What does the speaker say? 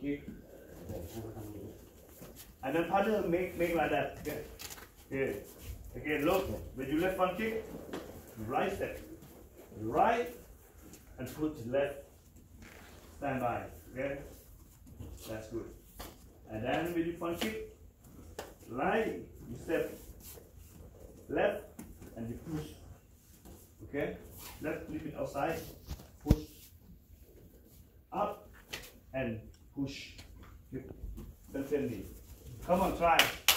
kick. And then partner make make like that. Okay. Okay. Again, look. When you left front kick, right step, right, and put left. Stand by. Okay. That's good. And then when you front kick, right, you step left, and you push. Okay. Left, leave it outside. Push up and push. You Continue. Come on, try.